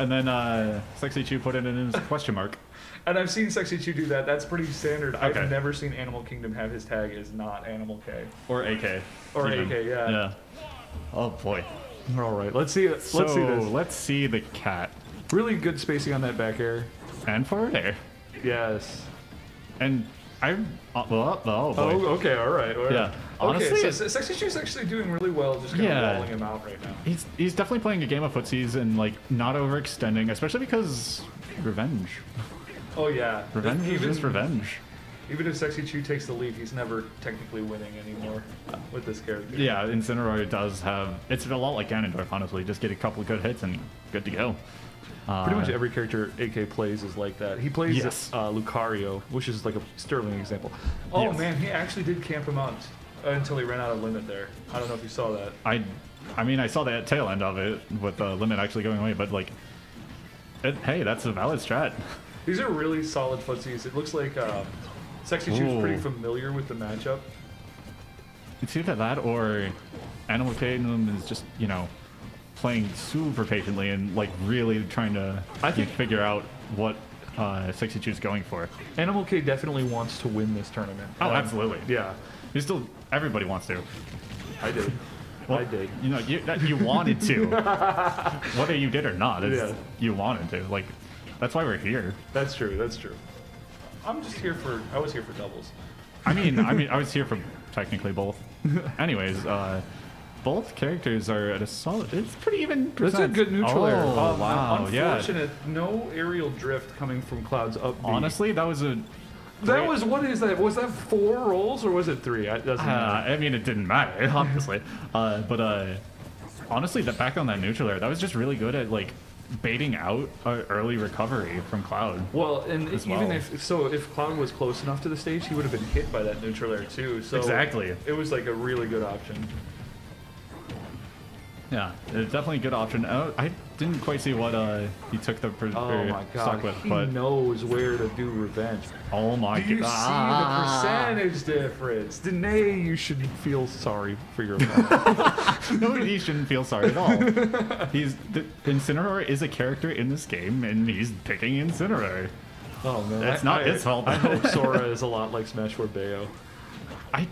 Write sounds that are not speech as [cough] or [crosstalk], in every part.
And then uh, Sexychu put it in his question mark. And I've seen Sexychu do that. That's pretty standard. Okay. I've never seen Animal Kingdom have his tag as not Animal K. Or AK. Or even. AK, yeah. Yeah. Oh boy. All right, let's see. Let's So see this. let's see the cat Really good spacing on that back air. and forward air. Yes. And I'm uh, well, oh boy. Oh, okay, all right. all right. Yeah, honestly, okay, so Sexychu's actually doing really well, just kind Yeah. of rolling him out right now. He's he's definitely playing a game of footsies and like not overextending, especially because revenge. Oh yeah. Revenge is even, just revenge. Even if Sexychu takes the lead, he's never technically winning anymore with this character. Yeah, Incineroar does have. It's a lot like Ganondorf, honestly. Just get a couple good hits and good to go. Uh, Pretty much every character AK plays is like that. He plays Yes. uh, Lucario, which is like a sterling example. Oh Yes. man, he actually did camp him out until he ran out of limit there. I don't know if you saw that. I, I mean, I saw that tail end of it with the limit actually going away, but like, it, hey, that's a valid strat. [laughs] These are really solid footsies. It looks like um, Sexy Ooh. pretty familiar with the matchup. It's either that or Animal Kingdom is just you know playing super patiently and like really trying to I think- figure out what uh, Sexychu's going for. Animal K definitely wants to win this tournament. Oh, Um, absolutely. Yeah, You still everybody wants to. I did. Well, I did. You know, you, that you wanted to, [laughs] whether you did or not. Yeah. You wanted to. Like, that's why we're here. That's true. That's true. I'm just here for. I was here for doubles. I mean, I mean, I was [laughs] here for technically both. Anyways, uh, both characters are at a solid. It's pretty even. That's a good neutral oh, air. Oh wow, yeah. Unfortunate, no aerial drift coming from Cloud's up. Honestly, that was a. that was what is that? Was that four rolls or was it three? It doesn't Uh, matter. I mean, it didn't matter, [laughs] obviously. uh, but uh, honestly, the back on that neutral air, that was just really good at like baiting out early recovery from Cloud. Well, and even if so, if Cloud was close enough to the stage, he would have been hit by that neutral air too. So Exactly. it was like a really good option. Yeah, definitely a good option. Uh, I didn't quite see what uh, he took the per- Oh my stock god, with, he but knows where to do revenge. oh my Do you see the percentage difference? Danae, you should feel sorry for your [laughs] no, he shouldn't feel sorry at all. He's the, Incineroar is a character in this game, and he's picking Incineroar. oh man, That's I- not I- his fault. I hope Sora [laughs] is a lot like Smash Four Bayo. I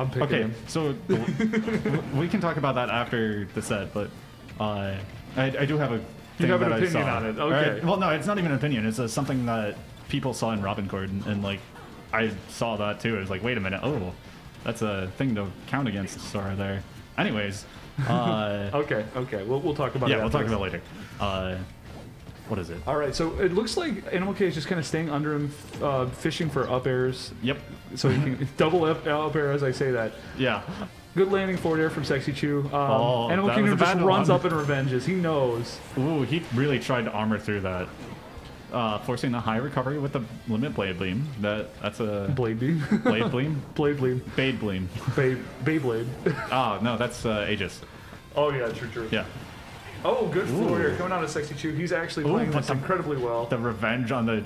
I'm picking okay, him. so [laughs] we can talk about that after the set, but uh, I, I do have a thing have an that opinion I saw. on it, okay. well, no, it's not even an opinion. It's uh, something that people saw in Robin Court, and, and like I saw that too. I was like, wait a minute, oh, that's a thing to count against Sora there. Anyways, uh, [laughs] Okay, okay, we'll, we'll talk about yeah, we'll talk about it later. Uh, what is it? All right, so it looks like Animal K is just kind of staying under him, uh, fishing for up airs, Yep. so he can [laughs] double up, up air as I say that. Yeah. Good landing forward air from Sexychu. Um, Oh, Animal Kingdom just runs one. up and revenges. He knows. Ooh, he really tried to armor through that. Uh, forcing the high recovery with the limit blade beam. That that's a Blade beam. [laughs] blade beam. Blade beam. Blade beam. Bay, Beyblade. Oh no, that's uh, Aegis. oh yeah, true, true. Yeah. Oh, good Ooh. air coming out of Sexychu. He's actually Ooh, playing this the- incredibly well. The revenge on the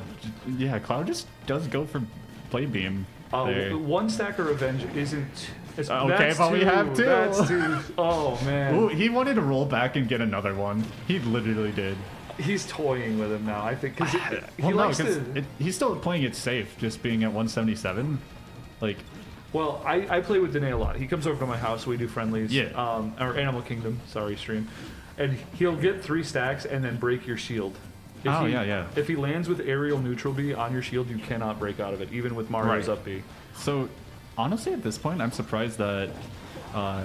yeah, Cloud just does go for blade beam. Uh, there. one stack of revenge isn't. It's, Okay, but we have two. That's two. [laughs] Oh man, Ooh, he wanted to roll back and get another one. He literally did. he's toying with him now. I think because he [sighs] Well, no, likes because to. he's still playing it safe, just being at 177. Like, Well, I, I play with Danae a lot. He comes over to my house. We do friendlies. Yeah. Um, or Animal Kingdom. Sorry, stream. And he'll get three stacks and then break your shield. If Oh, he, yeah, yeah. If he lands with aerial neutral B on your shield, you cannot break out of it, even with Mario's Right. up B. so honestly, at this point, I'm surprised that. Uh,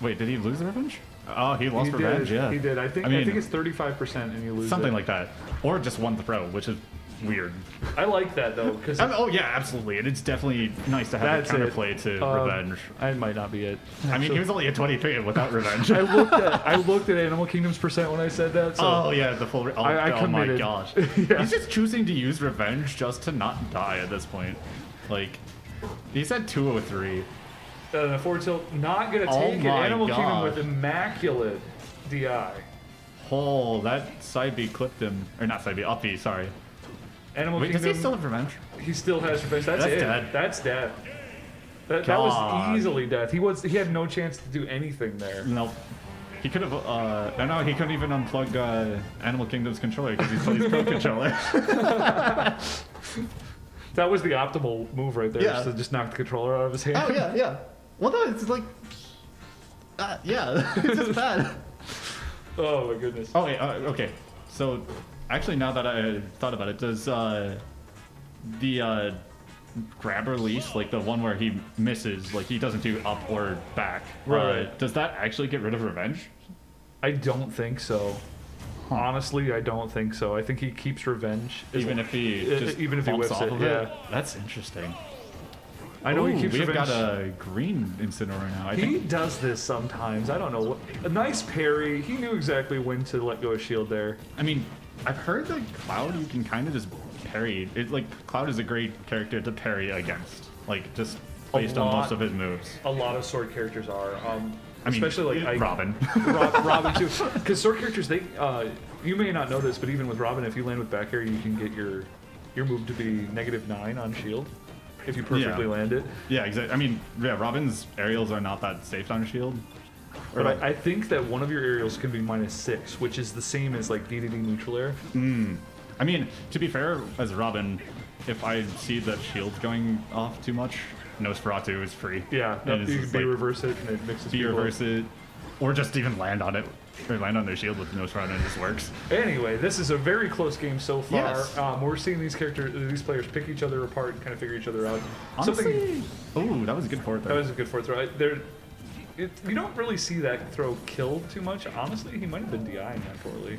wait, did he lose the revenge? Oh, he lost he revenge. did. Yeah, He did. I think. I I, think it's thirty-five percent, and you lose something it. like that, or just one throw, which is weird. I like that though, because I mean, oh yeah, absolutely, and it's definitely nice to have that's a it. counterplay to Um, revenge. That might not be it. I mean, he was only at 23 without [laughs] revenge. I looked at I looked at Animal Kingdom's percent when I said that. So Oh yeah, the full. Re- oh, I- I oh my gosh, [laughs] Yeah. he's just choosing to use revenge just to not die at this point. Like, he's at 203. uh, forward tilt, not gonna Oh take it. Animal Kingdom with gosh. immaculate DI. Oh, that side B clipped him, or not side B, up B. Sorry. Animal Wait, does he still have revenge? He still has revenge. That's, That's it. dead. That's death. That, that was easily death. He was he had no chance to do anything there. Nope. He could have. Uh, no, no, he couldn't even unplug uh, Animal Kingdom's controller because he's still plays Pro [laughs] controller. [laughs] That was the optimal move right there. Yeah. Just to just knock the controller out of his hand. oh yeah, yeah. Well, no, it's like, uh, yeah, [laughs] it's just bad. Oh my goodness. Oh wait, uh, okay. So, actually, now that I thought about it, does uh, the uh, grab release, like the one where he misses, like he doesn't do up or back, uh, Right. does that actually get rid of revenge? I don't think so. Huh. Honestly, I don't think so. I think he keeps revenge. Even if he Uh, just even if he bumps whips off it, of yeah. it, that's interesting. I know Ooh, he keeps We've revenge. got a green Incineroar now. I he think. does this sometimes. I don't know. what- A nice parry. He knew exactly when to let go of shield there. I mean, I've heard that Cloud you can kind of just parry. It like Cloud is a great character to parry against, like just based on most of his moves. A lot of sword characters are. Um, I mean, especially like I, Robin. [laughs] Rob, Robin too. Because sword characters, they uh, you may not know this, but even with Robin, if you land with back air, you can get your your move to be negative nine on shield if you perfectly Yeah. land it. Yeah, exactly. I mean, yeah, Robin's aerials are not that safe on shield. But I, I think that one of your aerials can be minus six, which is the same as like DDD neutral air. I mean, to be fair, as Robin, if I see that shield going off too much, Nosferatu is free. Yeah, And you can be like, reverse it and it mixes be reverse it, or just even land on it, or land on their shield with Nosferatu and it just works. Anyway, this is a very close game so far. Yes. Um, we're seeing these characters, these players pick each other apart and kind of figure each other out. Honestly, ooh, that was a good fourth. That was a good fourth throw. I- There, it, you don't really see that throw killed too much. Honestly, he might have been DIing that poorly.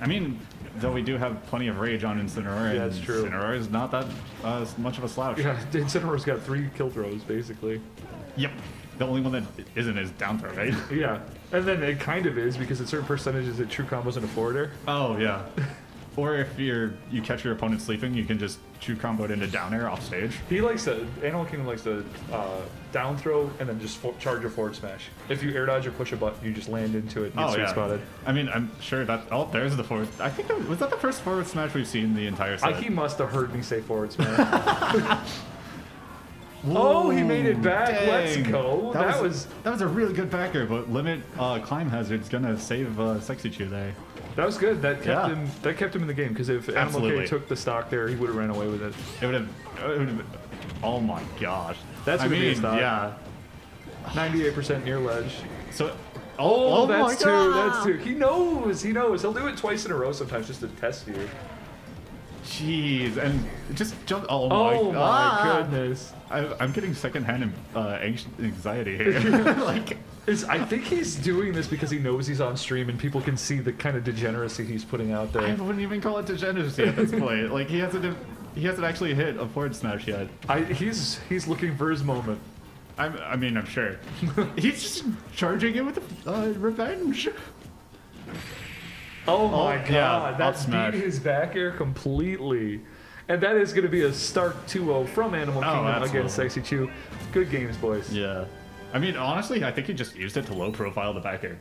I mean, though we do have plenty of rage on Incineroar, Yeah, it's true. Incineroar is not that uh, much of a slouch. Yeah, [laughs] Incineroar's got three kill throws basically. Yep. The only one that isn't is down throw, right? Yeah, and then it kind of is because at certain percentages it true combos into forward air. Oh yeah. [laughs] Or if you're you catch your opponent sleeping, you can just shoot combo it into down air off stage. He likes to, Animal Kingdom likes to uh, down throw and then just for, charge a forward smash. If you air dodge or push a button, you just land into it and Oh yeah. spotted. I mean, I'm sure that. Oh, there's the forward. I think that, was that the first forward smash we've seen the entire I, set. he must have heard me say forward [laughs] smash. oh, he made it back. Let's go. That, was, that was a really good backer, but limit uh, Climhazzard's gonna save uh, Sexychu there. That was good. That kept Yeah. him. That kept him in the game because if Animal Absolutely. K took the stock there, he would have ran away with it. It would have. It would have. Oh my gosh. That's I a mean, yeah. Ninety-eight percent near ledge. So. Oh, oh that's two. That's two. He knows. He knows. He'll do it twice in a row sometimes just to test you. Jeez, and just jump. Oh, Oh my, my goodness. I, I'm getting secondhand uh, anxiety [laughs] here. [laughs] like, It's, I think he's doing this because he knows he's on stream and people can see the kind of degeneracy he's putting out there. I wouldn't even call it degeneracy at this [laughs] point. Like he hasn't, he hasn't actually hit a forward smash yet. I, he's he's looking for his moment. I'm, I mean, I'm sure. [laughs] He's just charging it with uh, revenge. Oh my god, yeah, up that smash. beat his back air completely. And that is going to be a stark 2-0 from Animal Oh, Kingdom absolutely. against Sexychu. Good games, boys. Yeah. I mean, honestly, I think he just used it to low profile the back air.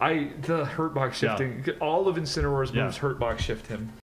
I the hurt box Yeah. shifting, all of Incineroar's Yeah. moves hurt box shift him.